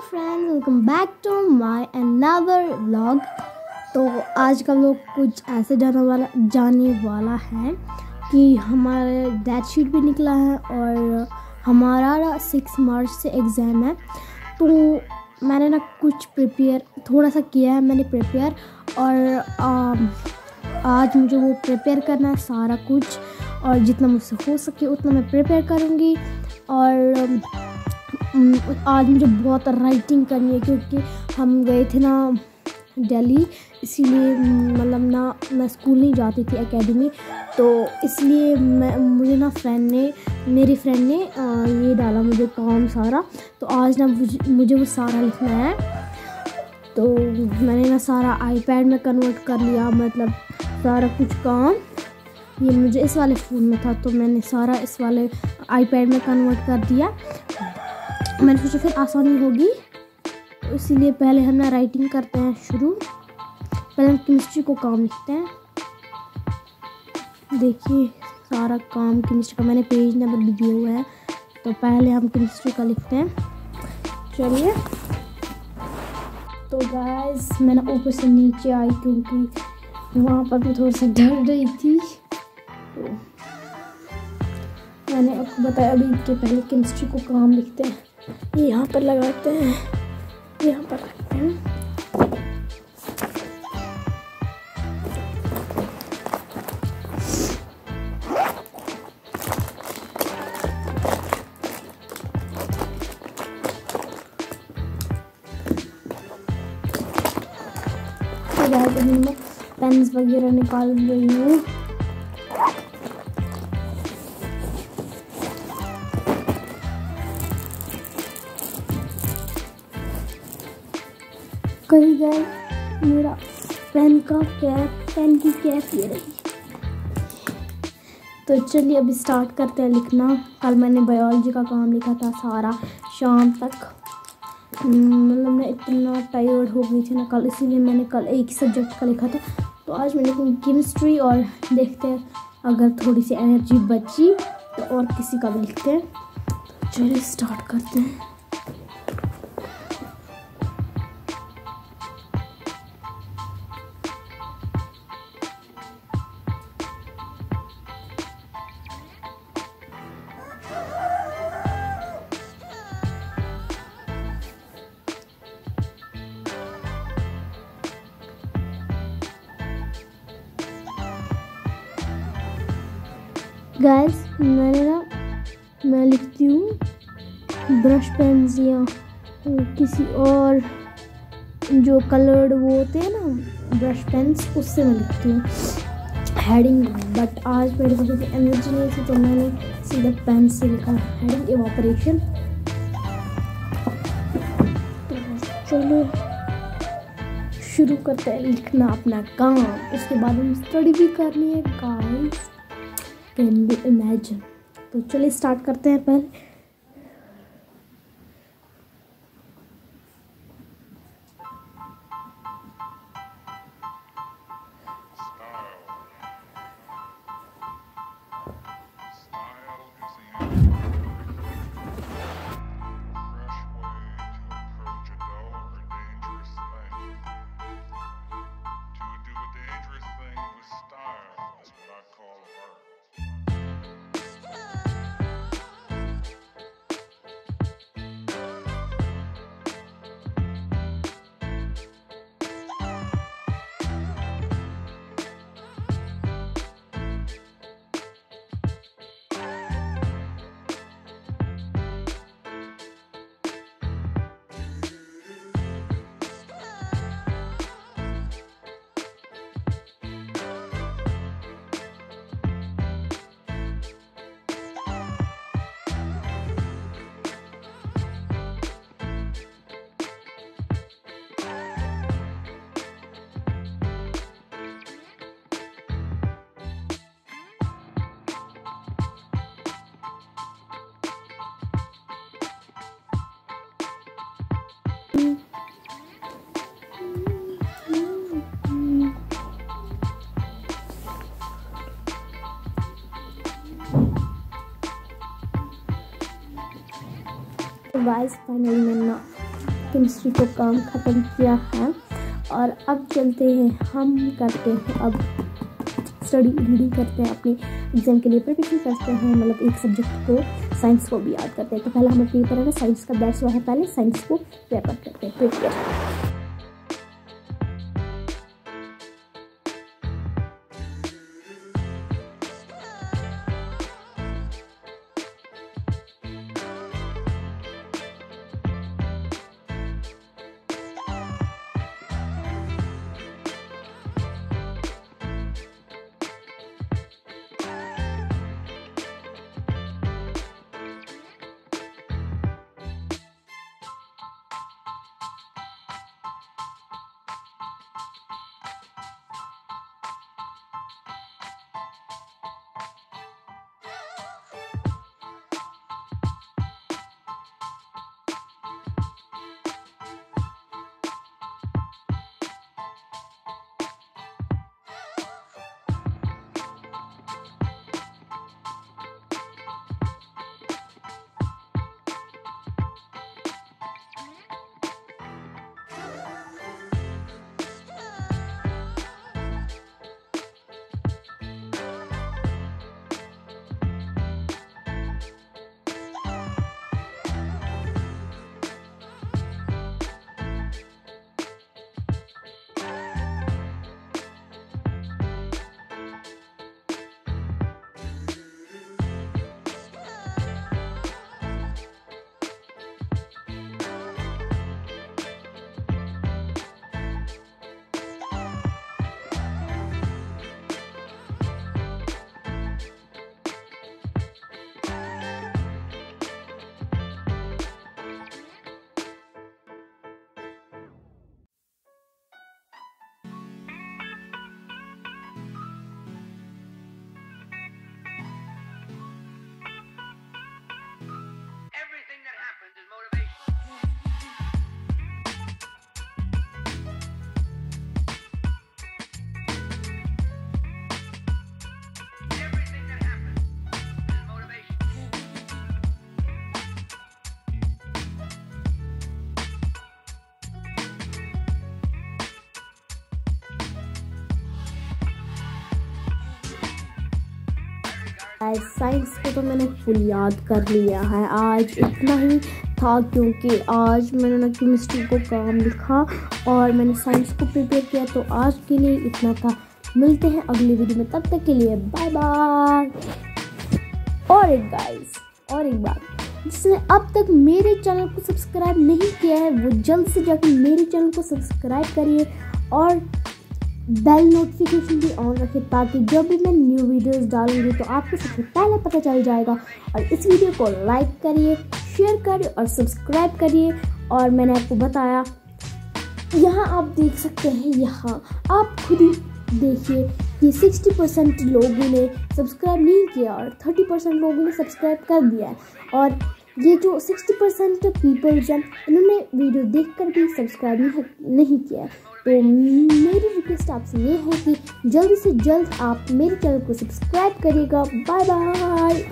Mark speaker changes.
Speaker 1: Friends welcome back to my another vlog तो आज का लोग कुछ ऐसे जाने वाला जाने वाला है कि हमारे डेट शीट भी निकला है और हमारा सिक्स मार्च से एग्ज़ाम है। तो मैंने ना कुछ प्रिपेयर थोड़ा सा किया है मैंने प्रिपेयर और आ, आज मुझे वो प्रिपेयर करना है सारा कुछ और जितना मुझसे हो सके उतना मैं प्रिपेयर करूँगी और आज मुझे बहुत राइटिंग करनी है क्योंकि हम गए थे ना दिल्ली, इसीलिए मतलब ना मैं स्कूल नहीं जाती थी एकेडमी तो इसलिए मैं, मुझे ना फ्रेंड ने, मेरी फ्रेंड ने ये डाला मुझे काम सारा। तो आज ना मुझे वो सारा लिखना है। तो मैंने ना सारा आईपैड में कन्वर्ट कर लिया मतलब सारा कुछ काम। ये मुझे इस वाले फ़ोन में था तो मैंने सारा इस वाले आईपैड में कन्वर्ट कर दिया। मैंने सोचा फिर आसानी होगी। इसीलिए पहले हम ना राइटिंग करते हैं शुरू। पहले हम केमिस्ट्री को काम लिखते हैं। देखिए, सारा काम केमिस्ट्री का मैंने पेज नंबर भी दिया हुआ है। तो पहले हम केमिस्ट्री का लिखते हैं। चलिए। तो गैस मैंने ऊपर से नीचे आई क्योंकि वहाँ पर मैं थोड़ा सा डर रही थी। तो मैंने आपको बताया अभी के पहले केमिस्ट्री को काम लिखते हैं। ये यहाँ पर लगाते हैं। यहाँ पर रखते हैं। पेन्स वगैरह निकाल रही हूँ। कहीं गए, मेरा पेन का कैप पेन की कैप ये रही। तो चलिए अभी स्टार्ट करते हैं लिखना। कल मैंने बायोलॉजी का काम लिखा था सारा शाम तक। मतलब मैं इतना टायर्ड हो गई थी ना कल, इसीलिए मैंने कल एक ही सब्जेक्ट का लिखा था। तो आज मैं लिखूँगी केमिस्ट्री और देखते हैं अगर थोड़ी सी एनर्जी बची तो और किसी का भी लिखते हैं। तो चलिए स्टार्ट करते हैं। गैस मैंने ना मैं लिखती हूँ ब्रश पेन्स या किसी और जो कलर्ड वो होते हैं ना ब्रश पेन्स उससे मैं लिखती हूँ हेडिंग बट आज मेरे पास एनर्जी नहीं थी तो मैंने सीधा पेन से लिखा हेडिंग एवापरेशन चलो, शुरू करते हैं लिखना अपना काम। उसके बाद हम स्टडी भी करनी है गाइस कैन बी इमेजिन। तो चलिए स्टार्ट करते हैं पहले। गाइस फाइनली मैंने केमिस्ट्री को काम ख़त्म किया है और अब चलते हैं, हम करते हैं, अब स्टडी रीडिंग करते हैं, अपने एग्ज़ाम के लिए प्रिपरेशन करते हैं मतलब एक सब्जेक्ट को साइंस को भी याद करते हैं। तो पहले हमें पेपर है साइंस का बैच हुआ है, पहले साइंस को पेपर करते हैं प्रिपेयर साइंस को तो मैंने फुल याद कर लिया है। आज इतना ही था क्योंकि आज मैंने ना केमिस्ट्री को काम लिखा और मैंने साइंस को प्रिपेयर किया तो आज के लिए इतना था। मिलते हैं अगली वीडियो में। तब तक के लिए बाय बाय और एक गाइस और एक बात। जिसने अब तक मेरे चैनल को सब्सक्राइब नहीं किया है, वो जल्द से जाकर मेरे चैनल को सब्सक्राइब करिए और बेल नोटिफिकेशन भी ऑन रखें ताकि जब भी मैं न्यू वीडियोस डालूँगी तो आपको सबसे पहले पता चल जाएगा। और इस वीडियो को लाइक करिए शेयर करिए और सब्सक्राइब करिए। और मैंने आपको बताया, यहाँ आप देख सकते हैं, यहाँ आप खुद ही देखिए कि 60 परसेंट लोगों ने सब्सक्राइब नहीं किया और 30 परसेंट लोगों ने सब्सक्राइब कर दिया और ये जो 60 परसेंट पीपल्स हैं उन्होंने वीडियो देख कर भी सब्सक्राइब नहीं, नहीं किया तो मेरी रिक्वेस्ट आपसे ये है कि जल्द से जल्द आप मेरे चैनल को सब्सक्राइब करिएगा। Bye bye